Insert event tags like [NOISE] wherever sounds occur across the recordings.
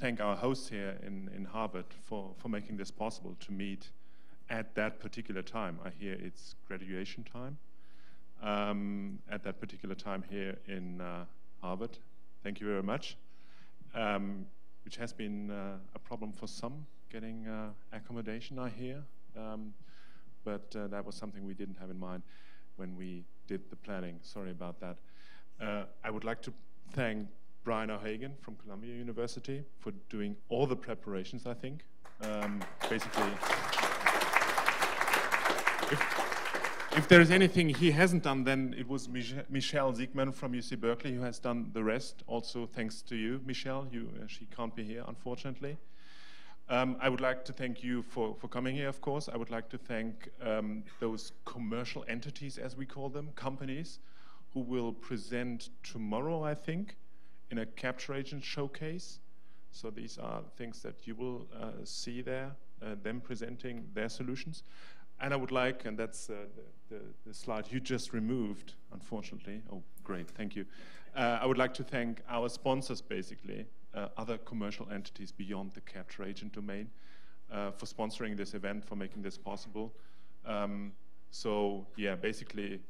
thank our hosts here in, in Harvard for, for making this possible to meet at that particular time. I hear it's graduation time. Um, at that particular time here in uh, Harvard. Thank you very much. Um, which has been uh, a problem for some getting uh, accommodation, I hear. Um, but uh, that was something we didn't have in mind when we did the planning. Sorry about that. Uh, I would like to thank Brian O'Hagan from Columbia University for doing all the preparations, I think. Um, basically, if, if there is anything he hasn't done, then it was Mich Michelle Ziegmann from UC Berkeley who has done the rest. Also, thanks to you, Michelle. You, uh, she can't be here, unfortunately. Um, I would like to thank you for, for coming here, of course. I would like to thank um, those commercial entities, as we call them, companies, who will present tomorrow, I think, in a capture agent showcase. So these are things that you will uh, see there, uh, them presenting their solutions. And I would like, and that's uh, the, the, the, slide you just removed, unfortunately. Oh, great, thank you. Uh, I would like to thank our sponsors, basically, uh, other commercial entities beyond the capture agent domain uh, for sponsoring this event, for making this possible. Um, so yeah, basically,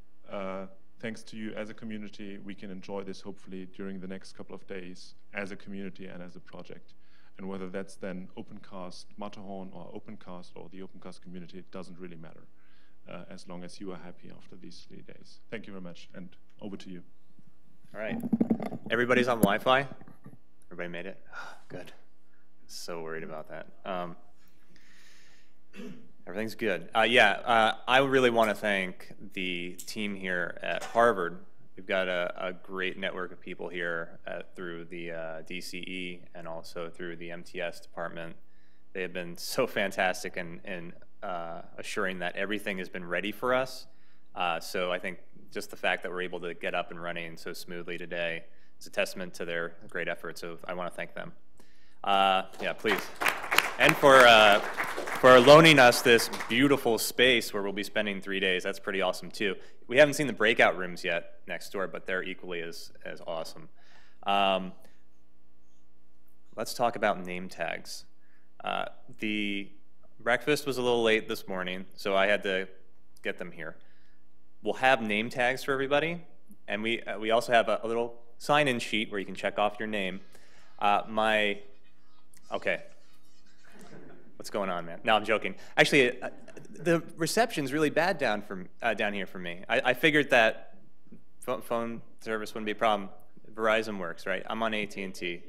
thanks to you as a community, we can enjoy this hopefully during the next couple of days as a community and as a project. And whether that's then OpenCast Matterhorn or OpenCast or the OpenCast community, it doesn't really matter uh, as long as you are happy after these three days. Thank you very much, and over to you. All right. Everybody's on Wi-Fi? Everybody made it? [SIGHS] Good. So worried about that. Um, everything's good. Uh, yeah, uh, I really want to thank the team here at Harvard. We've got a, a great network of people here at, through the uh, DCE and also through the MTS department. They have been so fantastic in, in uh, assuring that everything has been ready for us. Uh, so I think just the fact that we're able to get up and running so smoothly today is a testament to their great efforts. So I want to thank them. Uh, yeah, please. And for, uh, for loaning us this beautiful space where we'll be spending three days. That's pretty awesome, too. We haven't seen the breakout rooms yet next door, but they're equally as, as awesome. Um, let's talk about name tags. Uh, the breakfast was a little late this morning, so I had to get them here. We'll have name tags for everybody, and we, uh, we also have a, a little sign-in sheet where you can check off your name. Uh, my, okay. What's going on, man? No, I'm joking. Actually, uh, the reception's really bad down from uh, down here for me. I, I figured that phone, service wouldn't be a problem. Verizon works, right? I'm on AT&T.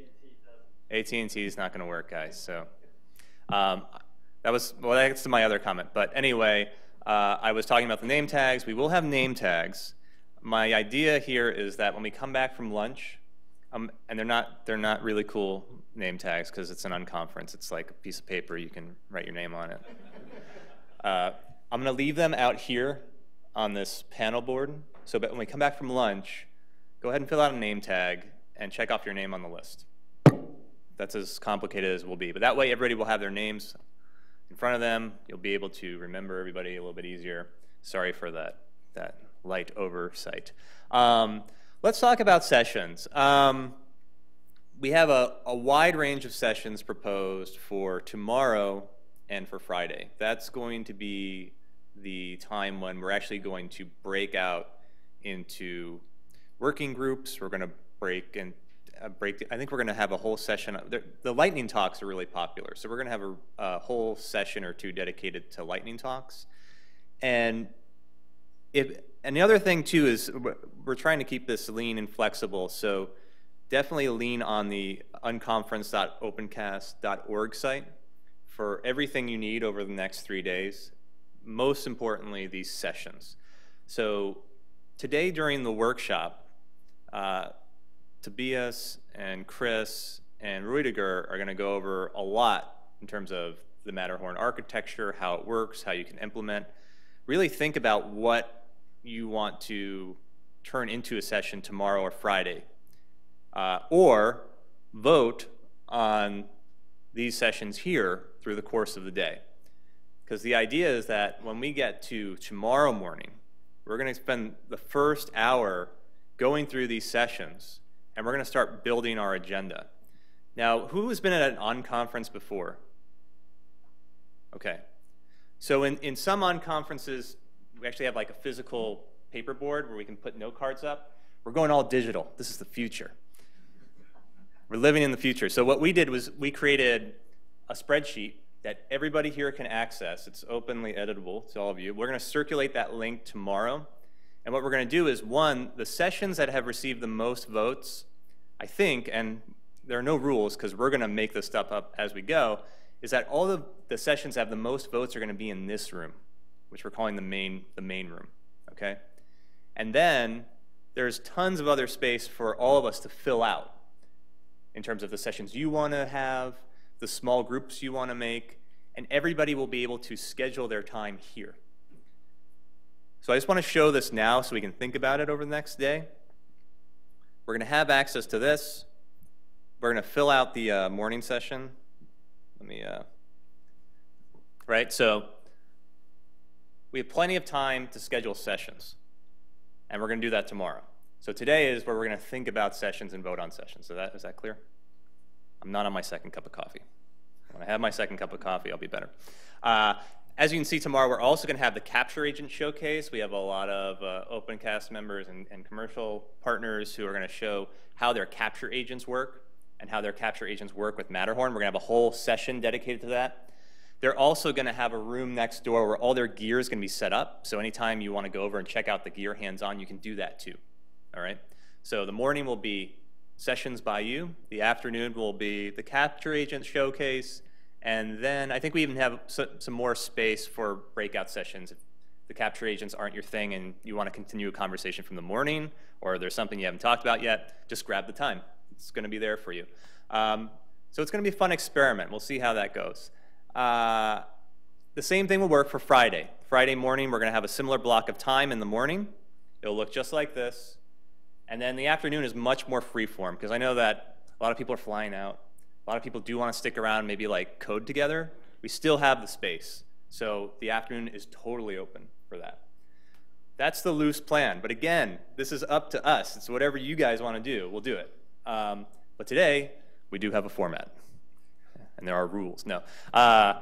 AT&T is not going to work, guys. So um, that was well. That's my other comment. But anyway, uh, I was talking about the name tags. We will have name tags my idea here is that when we come back from lunch, um, and they're not they're not really cool name tags because it's an unconference. It's like a piece of paper you can write your name on it. [LAUGHS] Uh, I'm going to leave them out here on this panel board. So when we come back from lunch, go ahead and fill out a name tag and check off your name on the list. That's as complicated as it will be. But that way, everybody will have their names in front of them. You'll be able to remember everybody a little bit easier. Sorry for that that light oversight. Um, let's talk about sessions. Um, we have a, a wide range of sessions proposed for tomorrow and for Friday. That's going to be the time when we're actually going to break out into working groups. We're going to break and uh, break. I think we're going to have a whole session. The, the, lightning talks are really popular, so we're going to have a, a, whole session or two dedicated to lightning talks. And if and the other thing too is we're trying to keep this lean and flexible. So definitely lean on the unconference.opencast.org site for everything you need over the next three days. Most importantly, these sessions. So today during the workshop, uh, Tobias and Chris and Rudiger are going to go over a lot in terms of the Matterhorn architecture, how it works, how you can implement. Really think about what you want to turn into a session tomorrow or Friday. Uh, or vote on these sessions here through the course of the day. Because the idea is that when we get to tomorrow morning, we're going to spend the first hour going through these sessions and we're going to start building our agenda. Now, who has been at an unconference before? Okay. So in, in some unconferences, we actually have like a physical paper board where we can put note cards up. We're going all digital. This is the future. We're living in the future. So what we did was we created a spreadsheet that everybody here can access. It's openly editable to all of you. We're going to circulate that link tomorrow. And what we're going to do is, one, the sessions that have received the most votes, I think, and there are no rules because we're going to make this stuff up as we go, is that all of the sessions that have the most votes are going to be in this room, which we're calling the main, the main room, okay? And then there's tons of other space for all of us to fill out in terms of the sessions you want to have, the small groups you want to make, and everybody will be able to schedule their time here. So I just want to show this now so we can think about it over the next day. We're going to have access to this. We're going to fill out the uh, morning session. Let me, uh, right? So we have plenty of time to schedule sessions, and we're going to do that tomorrow. So today is where we're going to think about sessions and vote on sessions. So that, is that clear? I'm not on my second cup of coffee. When I have my second cup of coffee, I'll be better. Uh, as you can see tomorrow, we're also going to have the Capture Agent Showcase. We have a lot of uh, OpenCast members and, and, commercial partners who are going to show how their capture agents work and how their capture agents work with Matterhorn. We're going to have a whole session dedicated to that. They're also going to have a room next door where all their gear is going to be set up. So anytime you want to go over and check out the gear hands-on, you can do that too all right? So the morning will be sessions by you. The afternoon will be the capture agent showcase. And then I think we even have some more space for breakout sessions. If the capture agents aren't your thing and you want to continue a conversation from the morning or there's something you haven't talked about yet, just grab the time. It's going to be there for you. Um, so it's going to be a fun experiment. We'll see how that goes. Uh, the same thing will work for Friday. Friday morning, we're going to have a similar block of time in the morning. It'll look just like this. And then the afternoon is much more freeform because I know that a lot of people are flying out. A lot of people do want to stick around, maybe like code together. We still have the space. So the afternoon is totally open for that. That's the loose plan. But again, this is up to us. It's whatever you guys want to do, we'll do it. Um, but today, we do have a format. And there are rules. No. Uh,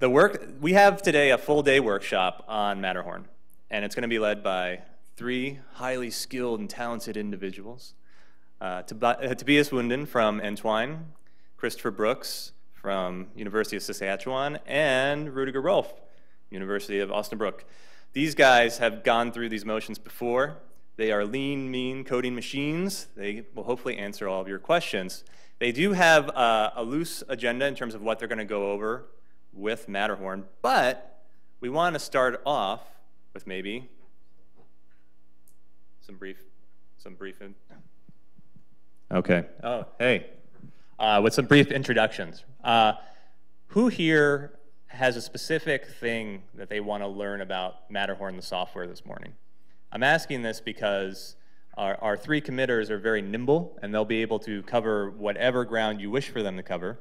the work, we have today a full day workshop on Matterhorn. And it's going to be led by three highly skilled and talented individuals. Uh, uh, Tobias Wunden from Entwine, Christopher Brooks from University of Saskatchewan, and Rudiger Rolf, University of Osnabrück. These guys have gone through these motions before. They are lean, mean coding machines. They will hopefully answer all of your questions. They do have uh, a loose agenda in terms of what they're going to go over with Matterhorn, but we want to start off with maybe some brief, some brief. In okay. Oh, hey. Uh, with some brief introductions. Uh, who here has a specific thing that they want to learn about Matterhorn, the software, this morning? I'm asking this because our, our three committers are very nimble, and they'll be able to cover whatever ground you wish for them to cover.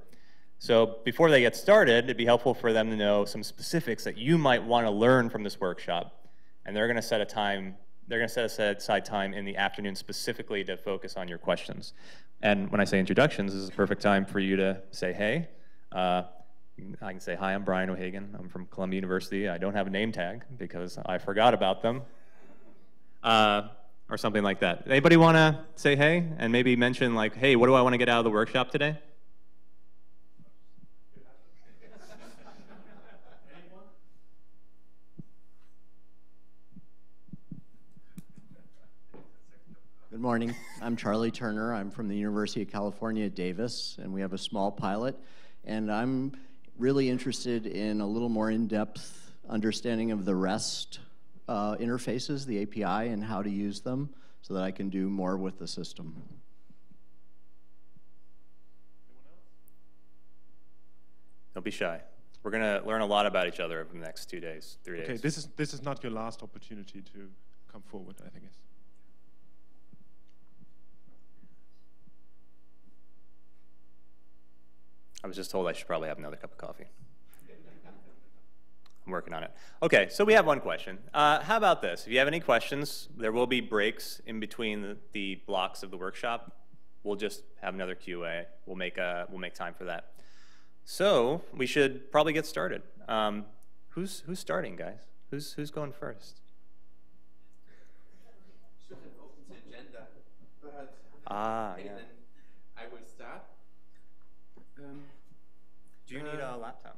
So before they get started, it'd be helpful for them to know some specifics that you might want to learn from this workshop. And they're going to set a time they're going to set aside time in the afternoon specifically to focus on your questions. And when I say introductions, this is a perfect time for you to say, hey, uh, I can say, hi, I'm Brian O'Hagan. I'm from Columbia University. I don't have a name tag because I forgot about them. Uh, or something like that. Anybody want to say hey and maybe mention like, hey, what do I want to get out of the workshop today? Good morning. I'm Charlie Turner. I'm from the University of California, Davis, and we have a small pilot. And I'm really interested in a little more in-depth understanding of the REST uh, interfaces, the API, and how to use them so that I can do more with the system. Anyone else? Don't be shy. We're going to learn a lot about each other over the next two days, three okay, days. Okay, this is, this is not your last opportunity to come forward, I think. It's I was just told I should probably have another cup of coffee. I'm working on it. Okay, so we have one question. Uh, how about this? If you have any questions, there will be breaks in between the, the blocks of the workshop. we'll just have another QA. We'll make a, we'll make time for that. So we should probably get started. Um, who's who's starting, guys? Who's who's going first? should have opened the agenda, but Ah, yeah. then I will start. Um, Do you need a uh, laptop?